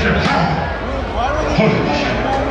Mr. Power. Hold